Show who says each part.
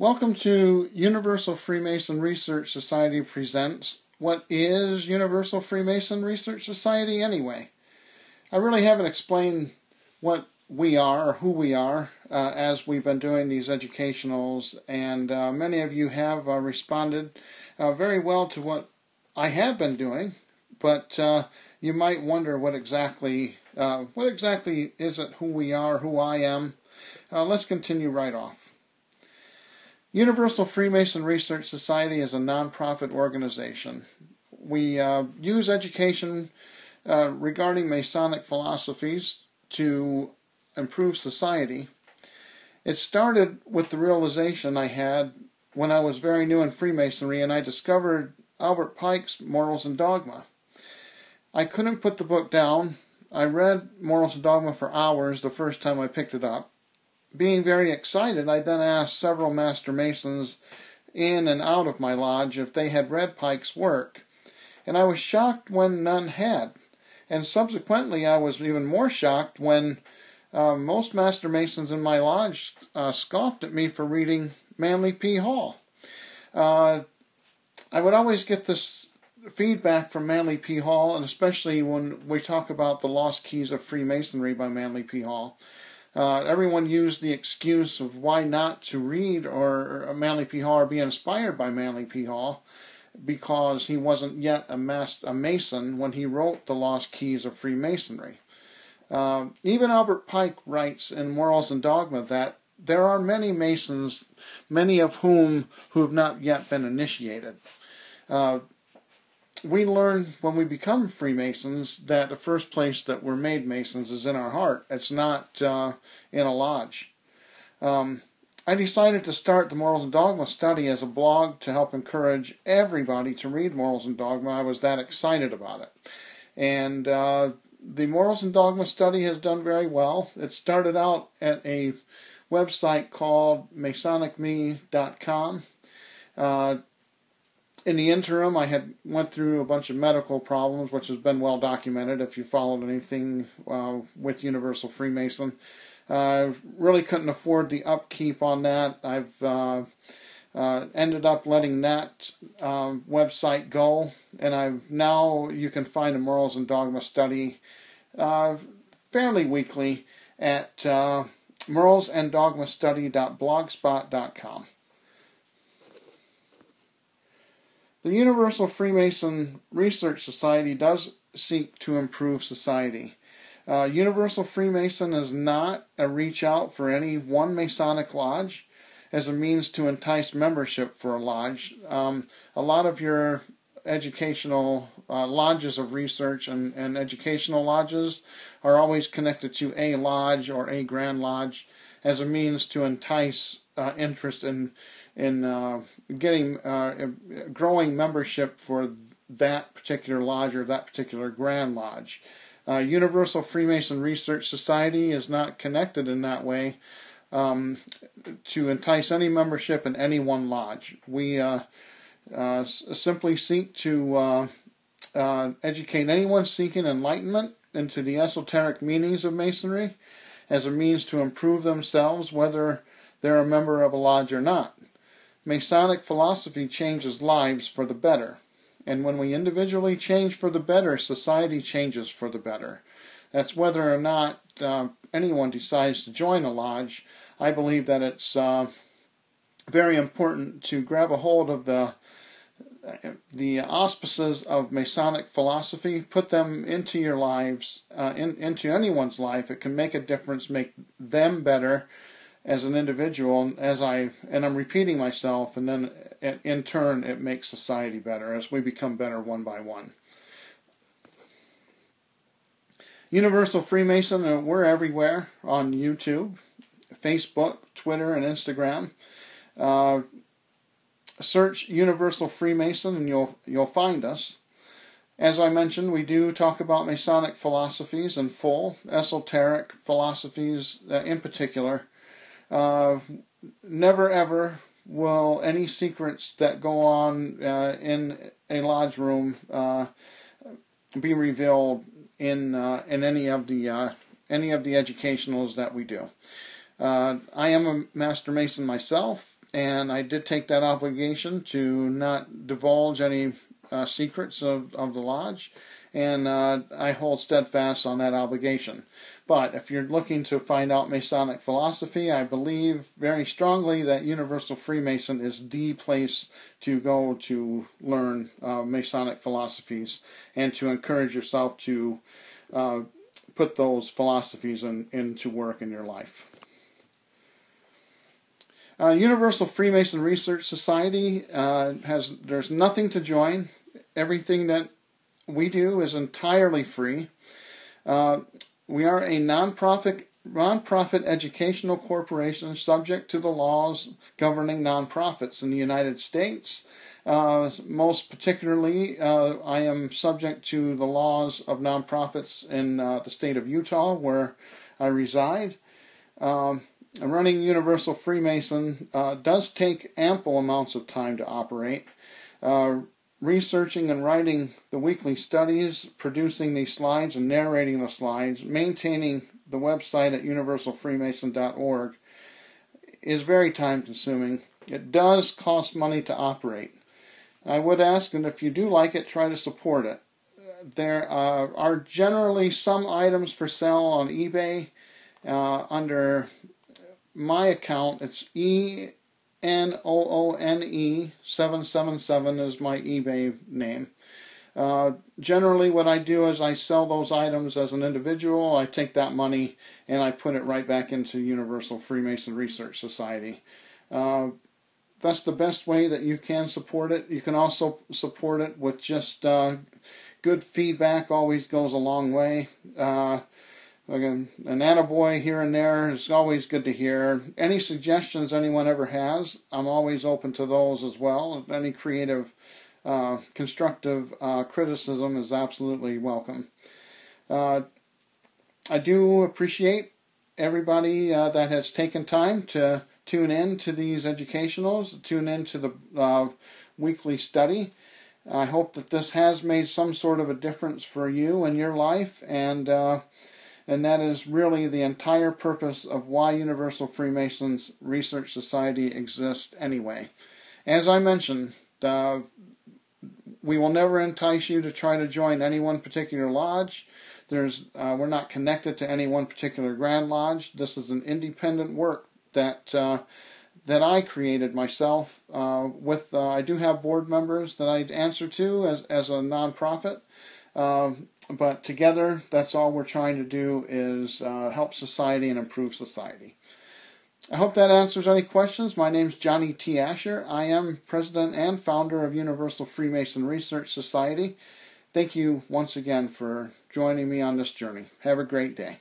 Speaker 1: Welcome to Universal Freemason Research Society presents What is Universal Freemason Research Society anyway? I really haven't explained what we are or who we are uh, as we've been doing these educationals, and uh, many of you have uh, responded uh, very well to what I have been doing, but uh, you might wonder what exactly uh, what exactly is it who we are, who I am. let's continue right off. Universal Freemason Research Society is a nonprofit organization. We uh, use education uh, regarding Masonic philosophies to improve society. It started with the realization I had when I was very new in Freemasonry and I discovered Albert Pike's Morals and Dogma. I couldn't put the book down. I read Morals and Dogma for hours the first time I picked it up being very excited, I then asked several Master Masons in and out of my lodge if they had read Pike's work, and I was shocked when none had. And subsequently, I was even more shocked when uh, most Master Masons in my lodge uh, scoffed at me for reading Manly P. Hall. Uh, I would always get this feedback from Manly P. Hall, and especially when we talk about The Lost Keys of Freemasonry by Manly P. Hall. Uh, everyone used the excuse of why not to read or, or Manly P. Hall or be inspired by Manly P. Hall because he wasn't yet a, mas- a Mason when he wrote The Lost Keys of Freemasonry. Uh, even Albert Pike writes in Morals and Dogma that there are many Masons, many of whom who have not yet been initiated. Uh, we learn when we become Freemasons that the first place that we're made Masons is in our heart. It's not uh, in a lodge. Um, I decided to start the Morals and Dogma study as a blog to help encourage everybody to read Morals and Dogma. I was that excited about it. And uh, the Morals and Dogma study has done very well. It started out at a website called MasonicMe.com. Uh, in the interim, I had went through a bunch of medical problems, which has been well documented. If you followed anything uh, with Universal Freemason, I uh, really couldn't afford the upkeep on that. I've uh, uh ended up letting that um, website go, and I've now you can find a Morals and Dogma study uh, fairly weekly at uh, moralsanddogmastudy.blogspot.com. The Universal Freemason Research Society does seek to improve society. Uh, Universal Freemason is not a reach out for any one Masonic lodge as a means to entice membership for a lodge. Um, a lot of your educational uh, lodges of research and, and educational lodges are always connected to a lodge or a grand lodge as a means to entice uh, interest in in uh, getting uh, growing membership for that particular lodge or that particular grand lodge. Uh, Universal Freemason Research Society is not connected in that way um, to entice any membership in any one lodge. We uh, uh, simply seek to uh, educate anyone seeking enlightenment into the esoteric meanings of Masonry as a means to improve themselves, whether they're a member of a lodge or not. Masonic philosophy changes lives for the better. And when we individually change for the better, society changes for the better. That's whether or not uh, anyone decides to join a lodge. I believe that it's uh, very important to grab a hold of the the auspices of Masonic philosophy, put them into your lives, uh, in, into anyone's life. It can make a difference, make them better, as an individual and as I and I'm repeating myself and then in turn it makes society better as we become better one by one. Universal Freemason, uh, we're everywhere on YouTube, Facebook, Twitter, and Instagram. Uh, search Universal Freemason and you'll you'll find us. As I mentioned, we do talk about Masonic philosophies in full, esoteric philosophies uh, in particular. Uh, never ever will any secrets that go on uh, in a lodge room uh, be revealed in uh, in any of the uh, any of the educationals that we do. Uh, I am a master mason myself. and I did take that obligation to not divulge any uh, secrets of, of the lodge, and uh, I hold steadfast on that obligation. But if you're looking to find out Masonic philosophy, I believe very strongly that Universal Freemason is the place to go to learn uh, Masonic philosophies and to encourage yourself to uh, put those philosophies in, into work in your life. Uh, Universal Freemason Research Society uh, has there's nothing to join. Everything that we do is entirely free. Uh, we are a nonprofit nonprofit educational corporation subject to the laws governing nonprofits in the United States. Uh, most particularly, uh, I am subject to the laws of nonprofits in uh, the state of Utah, where I reside. Um, running Universal Freemason uh, does take ample amounts of time to operate. Researching and writing the weekly studies, producing these slides and narrating the slides, maintaining the website at universalfreemason.org is very time consuming. It does cost money to operate. I would ask, and if you do like it, try to support it. There uh, are generally some items for sale on eBay uh, under my account. It's E N O O N E 777 is my eBay name. Uh, generally, what I do is I sell those items as an individual. I take that money and I put it right back into Universal Freemason Research Society. Uh, that's the best way that you can support it. You can also support it with just uh, good feedback, always goes a long way. Again, an attaboy here and there is always good to hear. Any suggestions anyone ever has, I'm always open to those as well. Any creative, uh, constructive uh, criticism is absolutely welcome. Uh, I do appreciate everybody uh, that has taken time to tune in to these educationals, tune in to the uh, weekly study. I hope that this has made some sort of a difference for you in your life and uh, and that is really the entire purpose of why Universal Freemasons Research Society exists anyway. As I mentioned, uh, we will never entice you to try to join any one particular lodge. There's, uh, we're not connected to any one particular Grand Lodge. This is an independent work that uh, that I created myself. Uh, with uh, I do have board members that I answer to as as a nonprofit. Um, but together, that's all we're trying to do is uh, help society and improve society. I hope that answers any questions. My name is Johnny T. Asher. I am president and founder of Universal Freemason Research Society. Thank you once again for joining me on this journey. Have a great day.